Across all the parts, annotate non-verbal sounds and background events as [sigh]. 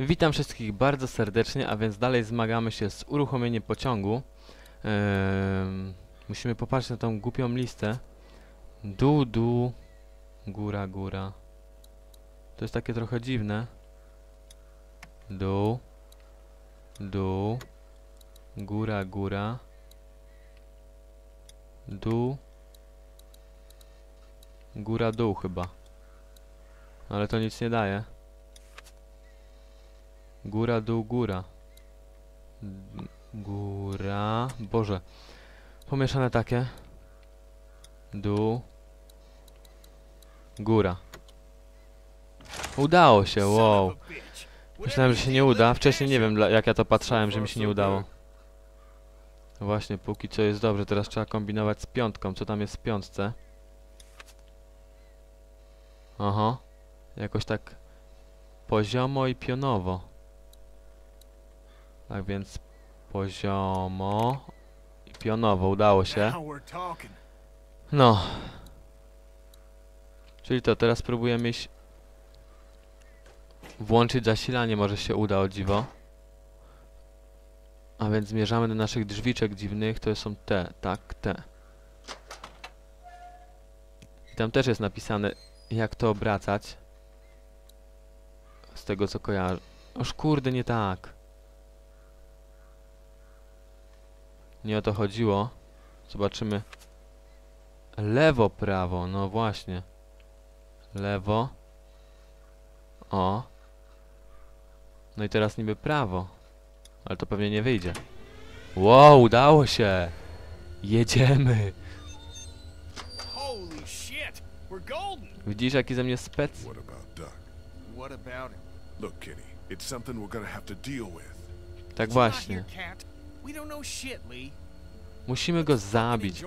Witam wszystkich bardzo serdecznie, a więc dalej zmagamy się z uruchomieniem pociągu. Ehm, musimy popatrzeć na tą głupią listę. Dół, dół, góra, góra. To jest takie trochę dziwne. Dół, dół, góra, góra. Dół, góra, dół chyba. Ale to nic nie daje. Góra, dół, góra. Góra. Boże. Pomieszane takie. Dół. Góra. Udało się, wow. Myślałem, że się nie uda. Wcześniej nie wiem, jak ja to patrzałem, że mi się nie udało. Właśnie, póki co jest dobrze. Teraz trzeba kombinować z piątką. Co tam jest w piątce? Aha. Jakoś tak poziomo i pionowo. Tak więc poziomo i pionowo udało się. No. Czyli to, teraz spróbujemy iść włączyć zasilanie, może się uda o dziwo. A więc zmierzamy do naszych drzwiczek dziwnych, to są te, tak, te. I tam też jest napisane, jak to obracać. Z tego co kojarzę. Oż kurde, nie tak. Nie o to chodziło. Zobaczymy. Lewo, prawo, no właśnie. Lewo. O. No i teraz niby prawo. Ale to pewnie nie wyjdzie. Wow, udało się! Jedziemy! Holy shit! We're golden! Widzisz jaki ze mnie spec? What about Duck? What about him? Look, Kenny, it's something we're gonna have to deal with. Tak It's not właśnie. Musimy go zabić.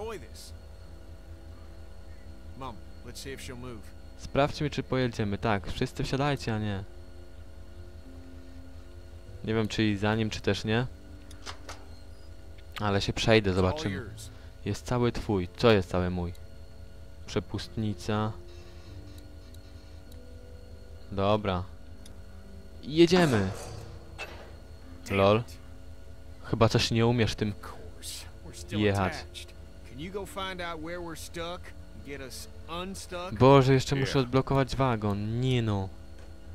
Sprawdźmy czy pojedziemy. Tak, wszyscy wsiadajcie, a nie. Nie wiem czy i za nim, czy też nie. Ale się przejdę, zobaczymy. Jest cały twój. Co jest cały mój? Przepustnica. Dobra. Jedziemy. Lol. Chyba coś nie umiesz tym. Jechać. Boże, jeszcze muszę odblokować wagon. Nie no.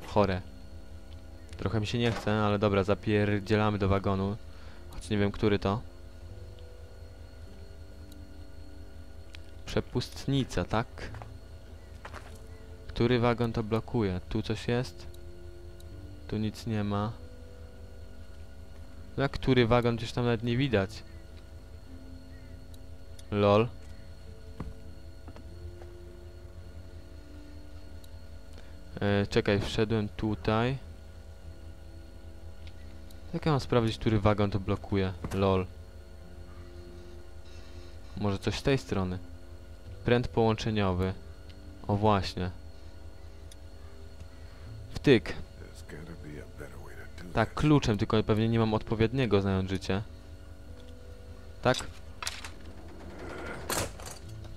Chore. Trochę mi się nie chce, ale dobra, zapierdzielamy do wagonu. Choć nie wiem, który to. Przepustnica, tak? Który wagon to blokuje? Tu coś jest? Tu nic nie ma. Jak który wagon? Przecież tam nawet nie widać. Lol. E, czekaj, wszedłem tutaj. Jak ja mam sprawdzić, który wagon to blokuje? Lol. Może coś z tej strony? Pręt połączeniowy. O właśnie. Wtyk. Tak, kluczem, tylko pewnie nie mam odpowiedniego, znając życie. Tak?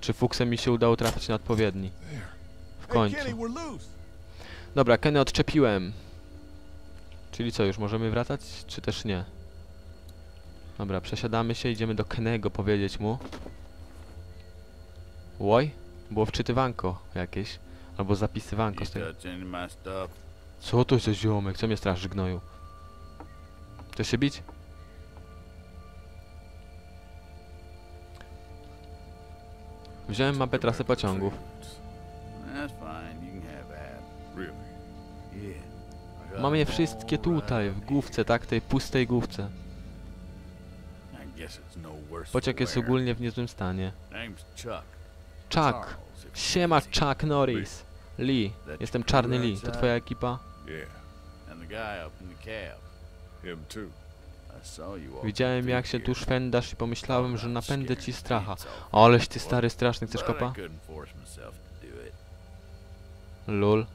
Czy fuksem mi się udało trafić na odpowiedni? W końcu. Dobra, Kenny odczepiłem. Czyli co, już możemy wracać, czy też nie? Dobra, przesiadamy się, idziemy do Kennego powiedzieć mu. Łoj? Było wczytywanko jakieś. Albo zapisywanko z tego. Co to za ziomek? Co mnie straszy gnoju? Chcesz się bić? Wziąłem mapę trasy pociągów. Mamy je wszystkie tutaj, w główce, tak? Tej pustej główce. no Pociąg jest ogólnie w niezłym stanie. Chuck. Siema. Chuck Norris! Lee, jestem Czarny Lee. To twoja ekipa? Widziałem jak się tu szwędasz i pomyślałem, że napędzę ci stracha. Aleś ty stary straszny, chcesz kopa? Lul.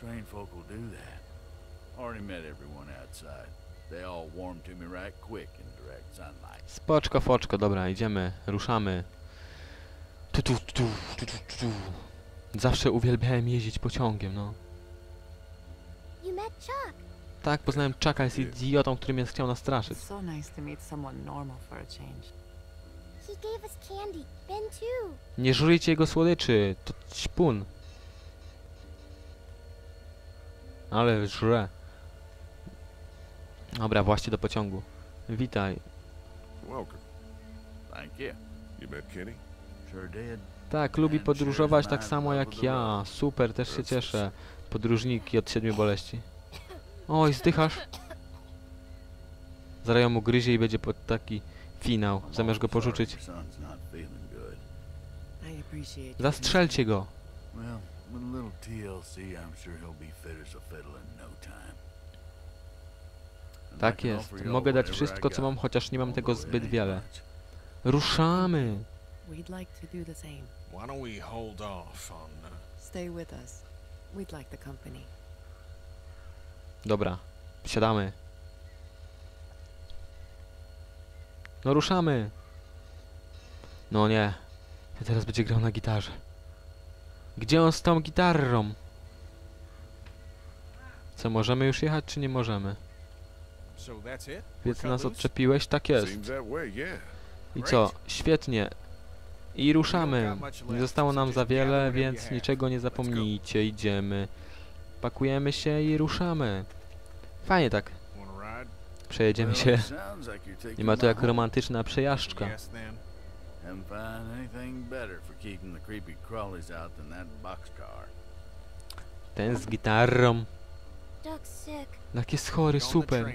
Trained folk will do that. Already met everyone outside. They all warmed to me right quick in direct sunlight. Spoczko, foczko, dobra, idziemy, ruszamy. Tu, tu, tu, tu, tu, tu. Zawsze uwielbiałem jeździć pociągiem, no. You met Chuck. Tak, poznałem Chucka, jest idiotą, który mnie chciał nastraszyć. It's so nice to meet someone normal for a change. He gave us candy. Ben too. Nie żujcie jego słodyczy, to śpun. Ale żre. Dobra, właśnie do pociągu. Witaj. Welcome. Thank you. You met Kenny? Sure did. Tak, lubi podróżować tak samo jak ja. Super, też się cieszę. Podróżniki od siedmiu boleści. Oj, zdychasz? Zaraz ją ugryzie i będzie pod taki finał. Zamiast go porzucić. Zastrzelcie go. Tak jest. Mogę dać wszystko, co mam, chociaż nie mam tego zbyt wiele. Ruszamy! We'd like to do the same. Why don't we hold off on uh, Stay with us. We'd like the company. Dobra, siadamy. No ruszamy. No nie. Ja teraz będzie grał na gitarze. Gdzie on z tą gitarą? Co, możemy już jechać, czy nie możemy? Więc nas odczepiłeś? Tak jest. I co? Świetnie. I ruszamy. Nie zostało nam za wiele, więc niczego nie zapomnijcie. Idziemy. Pakujemy się i ruszamy. Fajnie tak. Przejedziemy się. Nie ma to jak romantyczna przejażdżka. Ten z gitarą. Jak jest chory, super.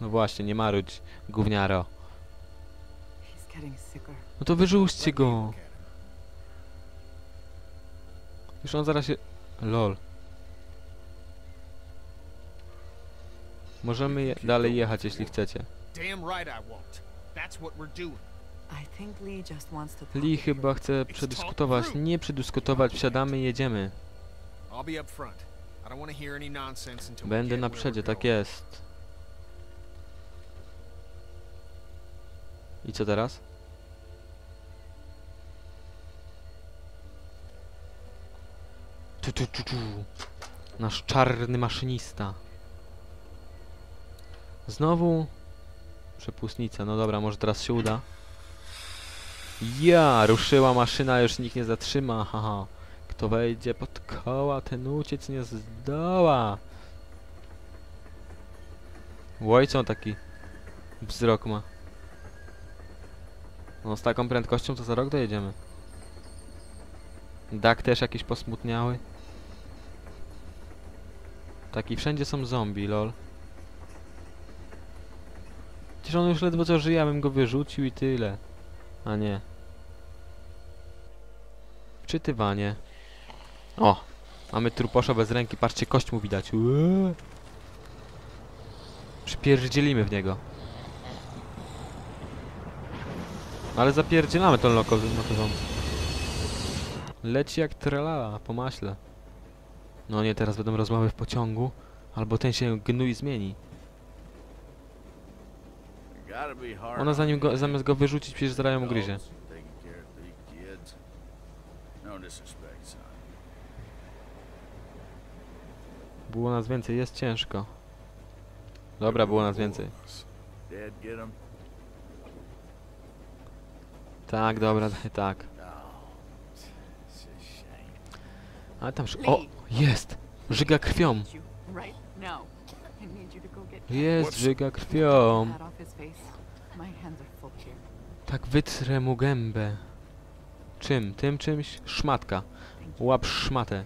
No właśnie, nie marudź, gówniaro. No to wyrzućcie go. Już on zaraz się... Lol. Możemy je dalej jechać, jeśli chcecie. Lee chyba chce przedyskutować. Nie przedyskutować, wsiadamy i jedziemy. Będę na we're tak jest. I co teraz? Tu, tu, tu, tu. Nasz czarny maszynista. Znowu przepustnica. No dobra, może teraz się uda. Ja, ruszyła maszyna, już nikt nie zatrzyma. Haha. Kto wejdzie pod koła, ten uciec nie zdoła. Łoj, co taki wzrok ma? No z taką prędkością to za rok dojedziemy. Dak też jakiś posmutniały. Taki wszędzie są zombie, lol. Przecież on już ledwo co żyje, ja bym go wyrzucił i tyle. A nie. Wczytywanie. O! Mamy truposza bez ręki, patrzcie, kość mu widać. Uee. Przypierdzielimy w niego. Ale zapierdzielamy tą loko motorzącą. Leci jak trelala, po maśle. No nie, teraz będą rozmowy w pociągu. Albo ten się gnój zmieni. Ona on zanim go, zamiast go wyrzucić, przecież zaraz ją gryzie. No. Było nas więcej, jest ciężko. Dobra, było nas więcej. Tak, dobra, [laughs] tak. No. A tam... O! Jest! Żyga krwią! Jest, żyga krwią! Tak wytrę mu gębę. Czym? Tym czymś? Szmatka. Łap szmatę.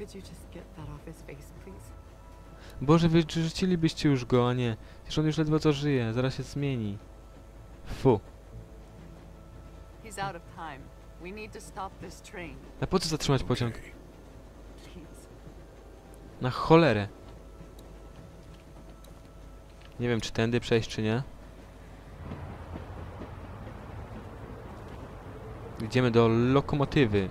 Boże, wyrzucilibyście już go, a nie. Przecież on już ledwo co żyje, zaraz się zmieni. Fu. He's out of time. We need to stop this train, A po co zatrzymać pociąg? Na cholerę. Nie wiem, czy tędy przejść, czy nie. Idziemy do lokomotywy.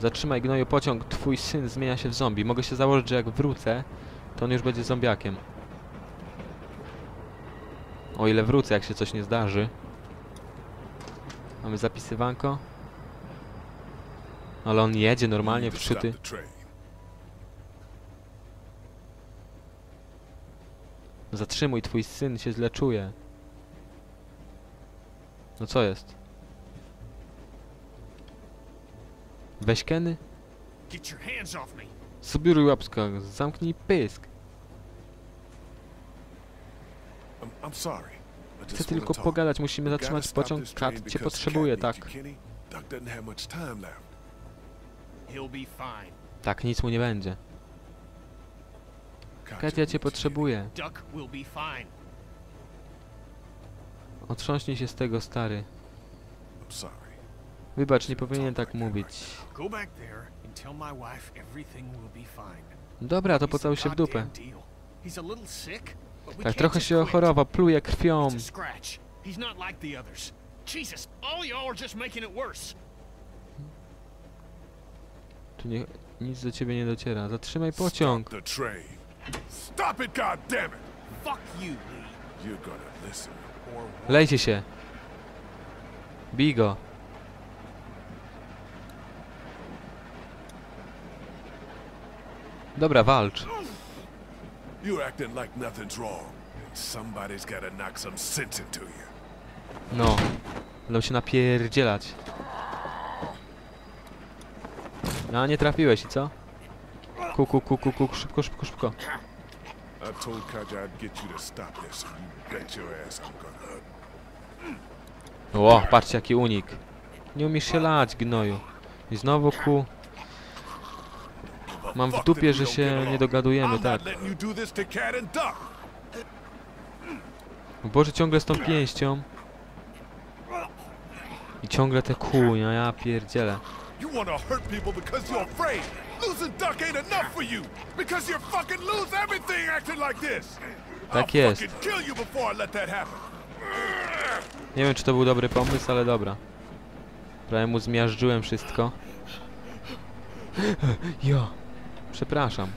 Zatrzymaj gnoju pociąg, twój syn zmienia się w zombie. Mogę się założyć, że jak wrócę, to on już będzie zombiakiem. O ile wrócę, jak się coś nie zdarzy. Mamy zapisywanko. Ale on jedzie normalnie wszyty. the train. Zatrzymuj, twój syn się źle czuje. No co jest? Weź Kenny? Subiruj łapska, zamknij pysk. Chcę tylko pogadać, musimy zatrzymać pociąg. Kat cię potrzebuje, tak. Tak, nic mu nie będzie. Kat Kat, ja needs cię fine. Otrząśnij się z tego, stary. Wybacz, nie powinien tak mówić. Dobra, to the się w dupę. Tak, trochę się ochorował, pluje krwią. Tu nie, nic do ciebie nie dociera. Zatrzymaj pociąg. Stop it, goddammit! Fuck you, Lee. You're gonna listen. Or what? Lejcie się. Bij go. Dobra, walcz. You're acting like nothing's wrong. Somebody's gotta knock some sense into you. No. Będą się napierdzielać. A, nie trafiłeś i co? Ku, ku, ku, ku, ku, szybko, szybko, szybko. I told Kaja I'd get you to stop this, and you bet your ass I'm gonna. O, patrzcie jaki unik. Nie umiesz się lać, gnoju. I znowu ku... Mam w dupie, że się nie dogadujemy, tak. Boże, ciągle z tą pięścią. I ciągle te kół, no ja pierdzielę. You wanna hurt people because you're afraid. Losing Duck ain't enough for you. Because you're fucking lose everything acting like this. Tak jest. Nie wiem, czy to był dobry pomysł, ale dobra. Prawie mu zmiażdżyłem wszystko. [laughs] Jo. Przepraszam.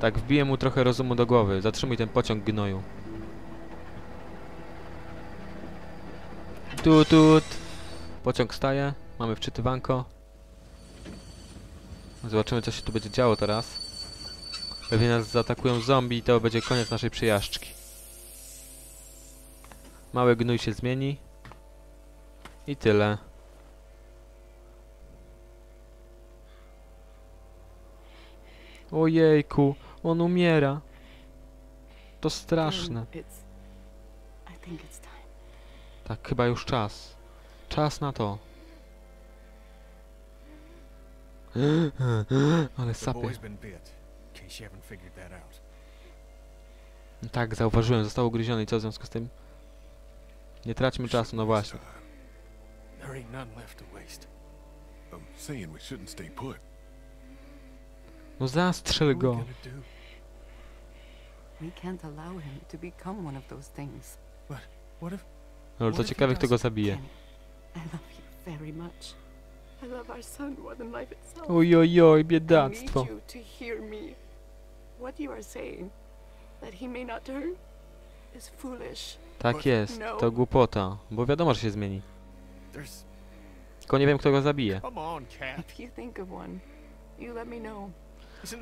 Tak, wbiję mu trochę rozumu do głowy. Zatrzymuj ten pociąg gnoju. Tut, tut. Pociąg staje. Mamy wczytywanko. Zobaczymy, co się tu będzie działo teraz. Pewnie nas zaatakują zombie i to będzie koniec naszej przejażdżki. Mały gnój się zmieni. I tyle. Ojejku, on umiera. To straszne. Tak, chyba już czas. Czas na to. [gasps] Ale sapie. Tak, zauważyłem, został ugryziony i co w związku z tym? Nie traćmy czasu, no właśnie. No zastrzel go. We can't allow him to become one of those things. What if No, to ciekawe, kto go zabije. Ojojoj, I need biedactwo. Tak jest, No. to głupota. Bo wiadomo, że się zmieni. Tylko nie wiem, kto go zabije.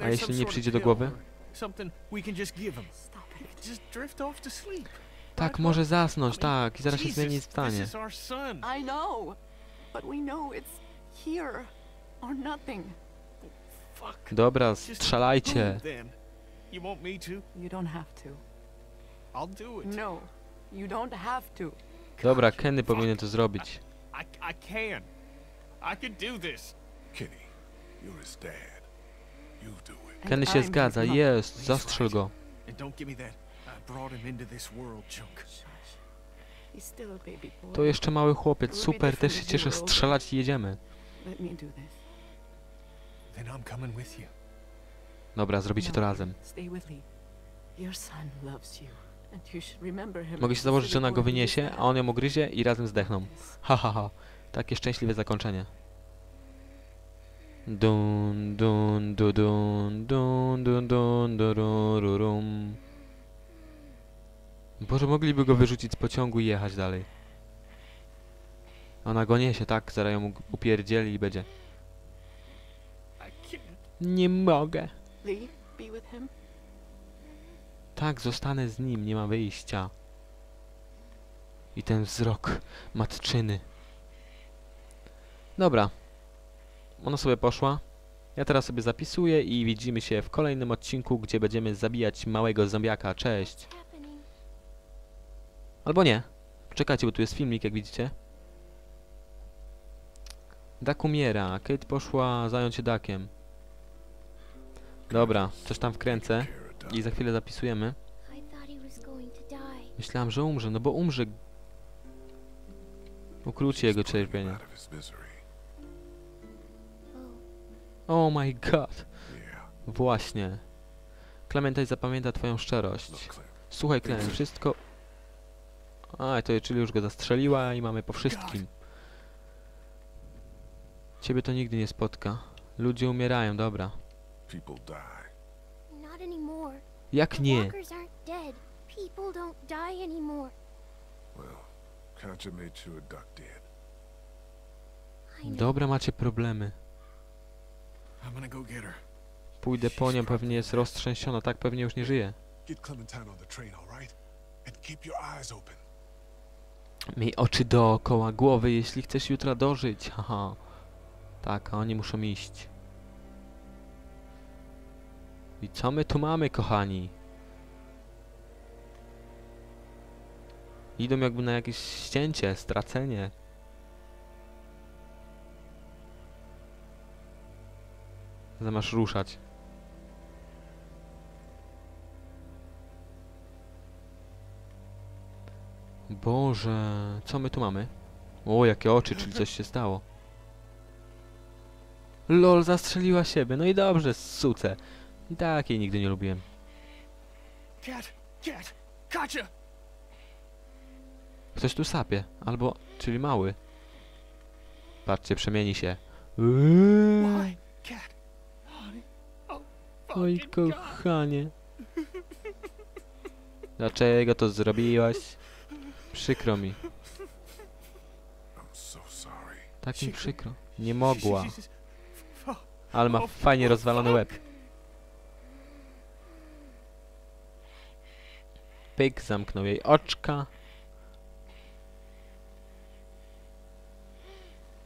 A jeśli nie przyjdzie do głowy? Something we can just give him. Stop it. Just drift off to sleep. Tak, może zasnąć, tak. I zaraz się zmieni This zdanie. is our son. I know, but we know it's here or nothing. Fuck. Dobra, strzelajcie. move then. You want me to? You don't have to. I'll do it. No, you don't have to. Dobra, Kenny powinien to zrobić. I, I can. I can do this. Kenny, you're his dad. You do it. And Kenny się zgadza, jest, zastrzel go. And don't give me that. I brought him into this world junk. Shush. He's still a baby boy. To jeszcze mały chłopiec, super, też się cieszę, strzelać i jedziemy. Let me do this. Then I'm coming with you. Dobra, zrobicie to razem. Stay with Lee. Your son loves you, and you should remember him. Mogę się założyć, że ona go wyniesie, a on ją ugryzie i razem zdechną. Ha, ha, ha. Takie szczęśliwe zakończenie. Dun, dun, du, dun, dun, dun, dun, du, ru, ru, rum. Boże, mogliby go wyrzucić z pociągu i jechać dalej. Ona go niesie, tak? Zaraz ją upierdzieli i będzie. Nie mogę. Tak, zostanę z nim, nie ma wyjścia. I ten wzrok matczyny. Dobra. Ona sobie poszła. Ja teraz sobie zapisuję i widzimy się w kolejnym odcinku, gdzie będziemy zabijać małego zombiaka. Cześć. Albo nie. Czekajcie, bo tu jest filmik, jak widzicie. Dak umiera. Kate poszła zająć się Dakiem. Dobra, coś tam wkręcę i za chwilę zapisujemy. Myślałem, że umrze, no bo umrze. Ukróci jego cierpienie. Oh, my god. Właśnie. Clementine zapamięta twoją szczerość. Clem. Słuchaj, Clement, wszystko... A, to czyli już go zastrzeliła i mamy po wszystkim. Ciebie to nigdy nie spotka. Ludzie umierają, dobra. Jak nie? Dobra, macie problemy. Pójdę po nią, pewnie jest roztrzęsiona, tak pewnie już nie żyje. Get Clementine on the train, all right? And keep your eyes open. Miej oczy dookoła głowy, jeśli chcesz jutra dożyć. Haha. Tak, a oni muszą iść. I co my tu mamy, kochani? Idą jakby na jakieś ścięcie, stracenie. Zamiast ruszać. Boże, co my tu mamy? O, jakie oczy, czyli coś się stało. LOL, zastrzeliła siebie. No i dobrze, suce. I tak jej nigdy nie lubiłem. Cat! Cat! Gotcha! Ktoś tu sapie. Albo, czyli mały. Patrzcie, przemieni się. Eee, Oj, kochanie. Dlaczego to zrobiłaś? Przykro mi. Tak mi przykro. Nie mogła. Ale ma fajnie rozwalony łeb. Pyk, zamknął jej oczka.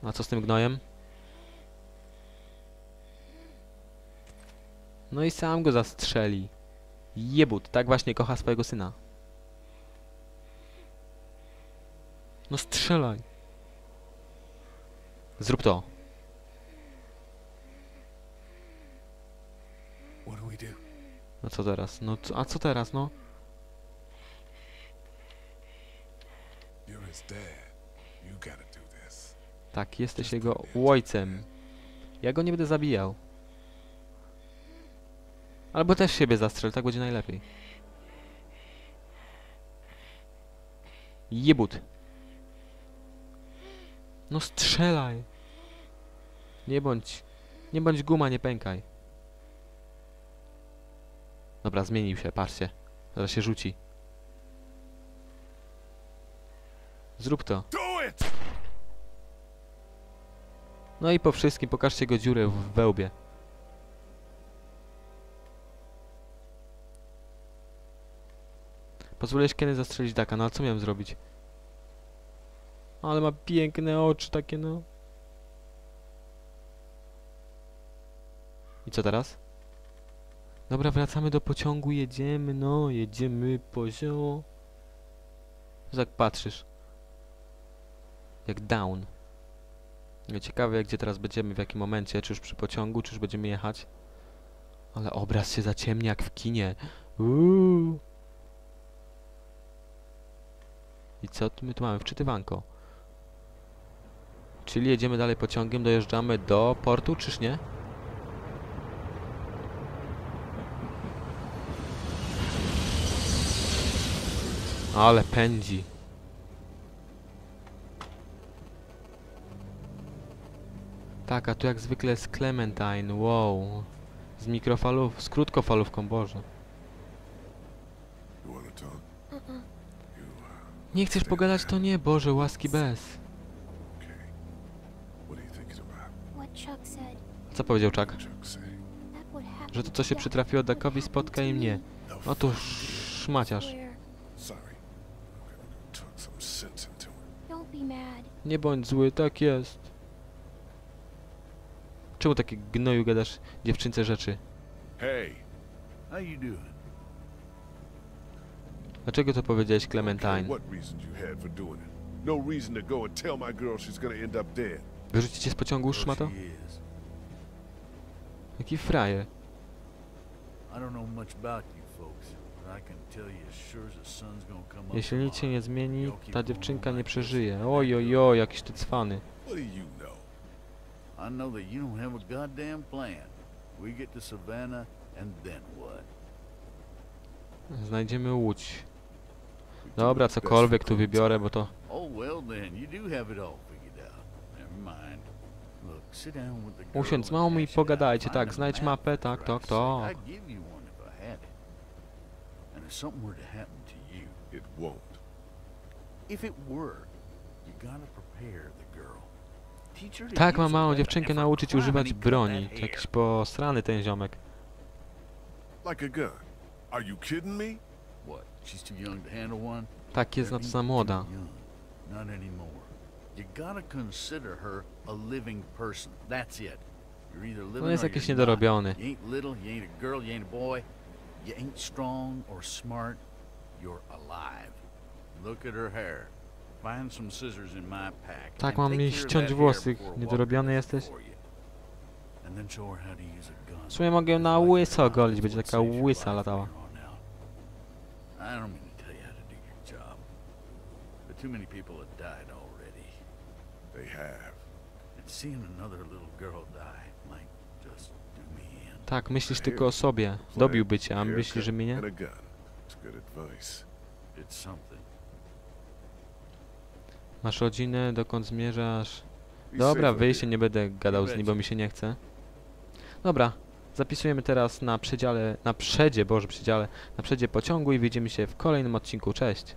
A co z tym gnojem? No i sam go zastrzeli. Jebut, tak właśnie kocha swojego syna. No strzelaj. Zrób to. No co teraz? No co, a co teraz, no? Tak, jesteś jego ojcem. Ja go nie będę zabijał. Albo też siebie zastrzel, tak będzie najlepiej. Jebut. No strzelaj. Nie bądź... Nie bądź guma, nie pękaj. Dobra, zmienił się, patrzcie. Zaraz się rzuci. Zrób to. No i po wszystkim pokażcie go dziurę w wełbie. Pozwoliłeś Kenny zastrzelić Daka, no ale co miałem zrobić? Ale ma piękne oczy takie, no. I co teraz? Dobra, wracamy do pociągu, jedziemy, no, jedziemy poziom. Jak patrzysz. Jak down. Ciekawe, gdzie teraz będziemy, w jakim momencie, czy już przy pociągu, czy już będziemy jechać. Ale obraz się zaciemnia jak w kinie. Uuu. I co my tu mamy? Wczytywanko. Czyli jedziemy dalej pociągiem, dojeżdżamy do portu, czyż nie? Ale pędzi. Tak, a tu jak zwykle jest Clementine, wow. Z mikrofalów, z krótkofalówką, Boże. Nie chcesz pogadać, to nie, Boże, łaski bez. okay. What are you thinking about? What Chuck said. Co powiedział Chuck? Że to co się przytrafiło Duckowi spotka i mnie. Fuck? szmaciarz. Nie bądź zły, tak jest. Czemu takie gnoju gadasz dziewczynce rzeczy? Hey, How you doing? Dlaczego to powiedziałeś Clementine? No. Wyrzucicie z pociągu, szmato? Jaki frajer. Jeśli nic się nie zmieni, ta dziewczynka nie przeżyje. Oj, oj, oj, jakiś ty cwany. I know that you don't have a goddamn plan. We get to Savannah, and then what? Znajdziemy łódź. Dobra, cokolwiek tu wybiorę, bo to... Oh, well then, you do have it all figured out. Never mind. Look, sit down with the girl Usiądź z mamą i pogadajcie, tak, znajdź map, mapę, tak, tak, tak. It. Won't. if it were, you gotta prepare the girl. Tak, use mam a małą dziewczynkę nauczyć używać broni. To jakiś posrany ten ziomek. Tak jest znaczy za młoda. On jest jakiś you're niedorobiony. Not. You ain't little, you ain't a girl, you ain't a boy. You ain't strong or smart. You're alive. Look at her hair. Find some scissors in my pack. Tak, mam mi ściąć włosy. Niedorobiony jesteś? W sumie mogę ją na łyso your golić, life będzie taka łysa latała. I don't mean to tell you how to do your job, but too many people have died. They have. And seeing another little girl die might just do me in. Tak, myślisz tylko o sobie. Dobiłby cię, a myślisz, że mnie nie? Masz rodzinę, dokąd zmierzasz? Dobra, wyjście, nie będę gadał z nim, bo mi się nie chce. Dobra, zapisujemy teraz na przedziale, na przedzie, boże przedziale, na przedzie pociągu i widzimy się w kolejnym odcinku. Cześć!